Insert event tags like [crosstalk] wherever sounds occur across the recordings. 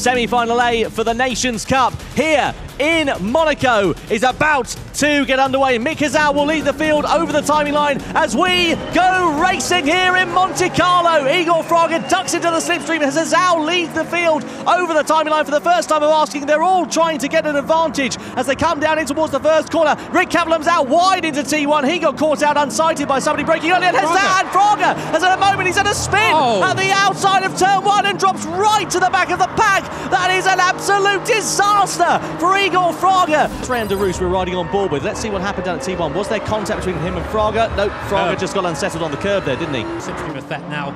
Semi-final A for the Nations Cup here in Monaco is about to get underway. Mick Hizal will lead the field over the timing line as we go racing here in Monte Carlo. Igor Fraga ducks into the slipstream as Hizal leads the field over the timing line for the first time of asking. They're all trying to get an advantage as they come down in towards the first corner. Rick Cavallam's out wide into T1. He got caught out unsighted by somebody breaking early. And and Fraga has at a moment he's at a spin Oh. at the outside of turn one and drops right to the back of the pack. That is an absolute disaster for Igor Fraga. Rand Roos we're riding on board with. Let's see what happened down at T1. Was there contact between him and Fraga? No, Fraga No. just got unsettled on the curb there, didn't he? Slipstream effect now.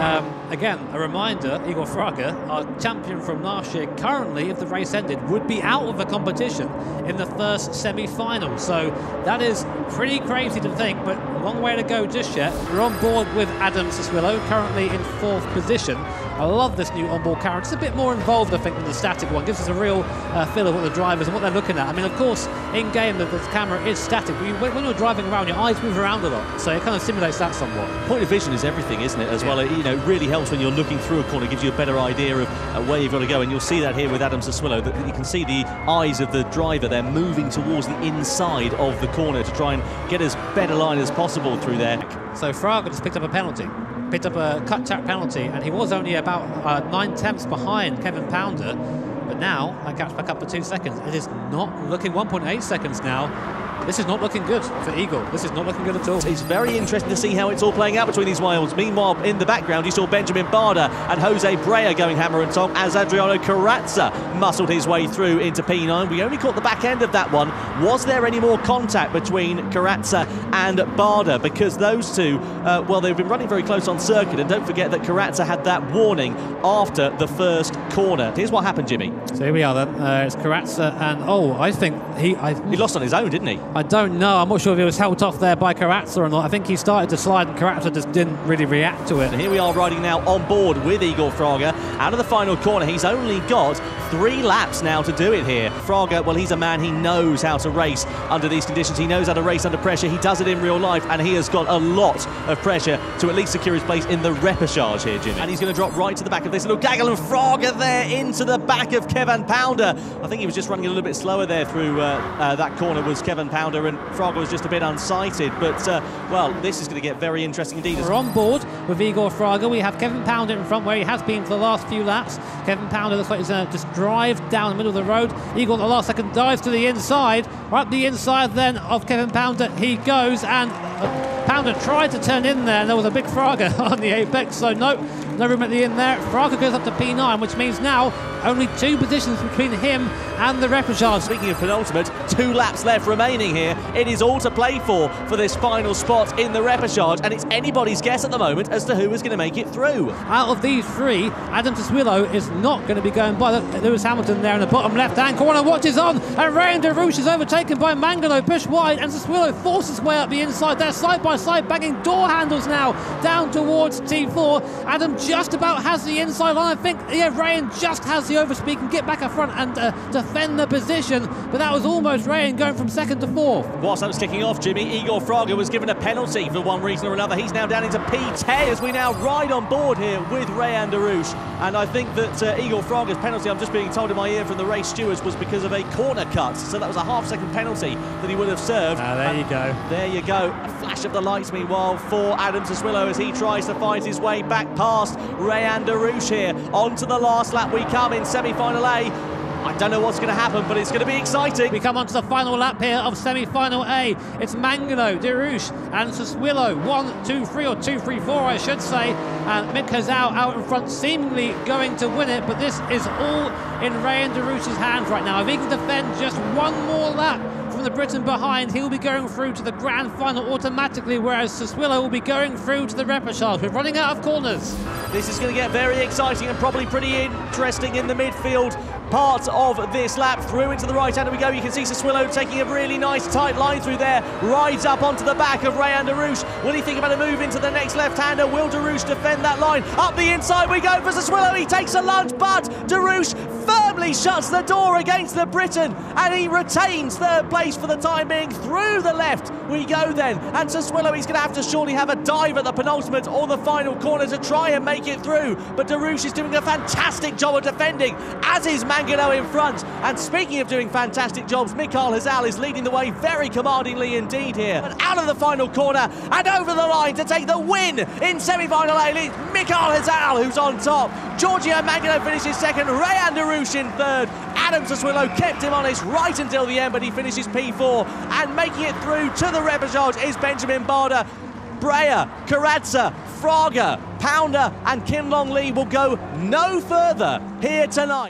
Um, again, a reminder, Igor Fraga, our champion from last year, currently, if the race ended, would be out of the competition in the first semi-final. So that is pretty crazy to think, but a long way to go just yet. We're on board with Adam Siswillo, currently in fourth position. I love this new onboard camera. It's a bit more involved, I think, than the static one. Gives us a real uh, feel of what the drivers and what they're looking at. I mean, of course, in game, the, the camera is static. But you, when, when you're driving around, your eyes move around a lot, so it kind of simulates that somewhat. Point of vision is everything, isn't it? As well, it, you know, it really helps when you're looking through a corner. Gives you a better idea of uh, where you've got to go, and you'll see that here with Adam Saswillo. That you can see the eyes of the driver. They're moving towards the inside of the corner to try and get as better line as possible through there. So Fraga just picked up a penalty, picked up a cut track penalty, and he was only about uh, nine tenths behind Kevin Pounder. But now that gap's back up to two seconds. It is not looking 1.8 seconds now. This is not looking good for Igor. This is not looking good at all. It's very interesting to see how it's all playing out between these wilds. Meanwhile, in the background, you saw Benjamin Barda and Jose Brea going hammer and tong as Adriano Carrazza muscled his way through into P9. We only caught the back end of that one. Was there any more contact between Carrazza and Barda? Because those two, uh, well, they've been running very close on circuit. And don't forget that Carrazza had that warning after the first corner. Here's what happened, Jimmy. So here we are then. Uh, it's Carrazza, and oh, I think he. I, He lost on his own, didn't he? I don't know. I'm not sure if he was held off there by Carrazza or not. I think he started to slide, and Carrazza just didn't really react to it. And here we are riding now on board with Igor Fraga. Out of the final corner, he's only got three laps now to do it here. Fraga, well, he's a man, he knows how to race under these conditions. He knows how to race under pressure. He does it in real life, and he has got a lot of pressure to at least secure his place in the repechage here, Jimmy. And he's going to drop right to the back of this little gaggle, and Fraga there into the back of Kevin Pounder. I think he was just running a little bit slower there through uh, uh, that corner was Kevin Pounder, and Fraga was just a bit unsighted. But, uh, well, this is going to get very interesting indeed. We're on board with Igor Fraga. We have Kevin Pounder in front where he has been for the last few laps. Kevin Pounder looks like he's going to just drive down the middle of the road. Igor, the last second, dives to the inside. Right up the inside then of Kevin Pounder, he goes and uh, Pounder tried to turn in there and there was a big Fraga [laughs] on the apex, so no, no room at the end there. Fraga goes up to P9, which means now only two positions between him and the repechage. Speaking of penultimate, two laps left remaining here. It is all to play for for this final spot in the repechage, and it's anybody's guess at the moment as to who is going to make it through. Out of these three, Adam Siswillo is not going to be going by. Lewis Hamilton there in the bottom left-hand corner. Watches on, and Rayan Derrouiche is overtaken by Mangano, pushed wide, and Siswillo forces his way up the inside there, side by side, banging door handles now down towards T4. Adam just about has the inside line. I think, yeah, Ryan just has the overspeed, can get back up front and uh, defend the position, but that was almost Rayan going from second to fourth. Whilst that was kicking off, Jimmy, Igor Fraga was given a penalty for one reason or another. He's now down into P10 as we now ride on board here with Rayan Derrouiche. And I think that uh, Igor Fraga's penalty, I'm just being told in my ear from the race stewards, was because of a corner cut. So that was a half second penalty that he would have served. Ah, there And you go. There you go. A flash of the lights, meanwhile, for Adam Siswillo as he tries to find his way back past Rayan Derrouiche here. Onto the last lap we come in semi final A. I don't know what's going to happen, but it's going to be exciting. We come on to the final lap here of semi-final A. It's Mangano, Derrouiche, and Saswillo. One, two, three, or two, three, four, I should say. And Mick Hizal out in front, seemingly going to win it, but this is all in Rayan Derrouiche's hands right now. If he can defend just one more lap from the Briton behind, he'll be going through to the grand final automatically, whereas Saswillo will be going through to the repechage. We're running out of corners. This is going to get very exciting and probably pretty interesting in the midfield part of this lap. Through into the right hand we go. You can see Saswillo taking a really nice tight line through there. Rides up onto the back of Rayan Derrouiche. Will he think about a move into the next left-hander? Will Derrouiche defend that line? Up the inside we go for Saswillo. He takes a lunge, but Derrouiche firmly shuts the door against the Briton and he retains third place for the time being through the left we go then. And Soswillo, he's going to have to surely have a dive at the penultimate or the final corner to try and make it through. But Derrouiche is doing a fantastic job of defending, as is Mangano in front. And speaking of doing fantastic jobs, Mikail Hizal is leading the way very commandingly indeed here. But out of the final corner and over the line to take the win in semi-final A, it's Mikail Hizal who's on top. Giorgio Mangano finishes second, Rayan Derrouiche in third. Adam Soswillo kept him honest right until the end, but he finishes P4 and making it through to the repechage is Benjamin Barder. Breyer, Carrazza, Fraga, Pounder, and Kim Long Lee will go no further here tonight.